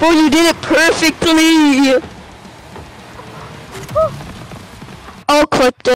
Oh, you did it perfectly! I'll clip this.